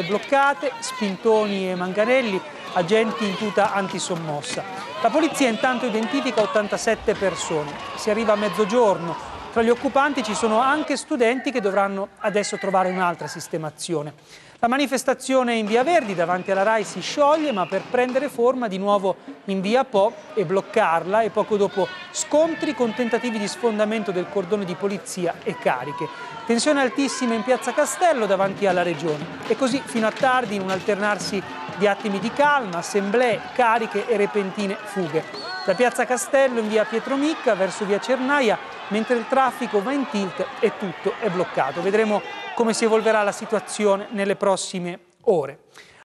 bloccate, spintoni e manganelli, agenti in tuta antisommossa. La polizia intanto identifica 87 persone. Si arriva a mezzogiorno. Tra gli occupanti ci sono anche studenti che dovranno adesso trovare un'altra sistemazione. La manifestazione in via Verdi davanti alla RAI si scioglie ma per prendere forma di nuovo in via Po e bloccarla e poco dopo scontri con tentativi di sfondamento del cordone di polizia e cariche. Tensione altissima in piazza Castello davanti alla regione e così fino a tardi in un alternarsi di attimi di calma, assemblee, cariche e repentine fughe. Da piazza Castello in via Pietro Micca verso via Cernaia mentre il traffico va in tilt e tutto è bloccato. Vedremo come si evolverà la situazione nelle prossime ore.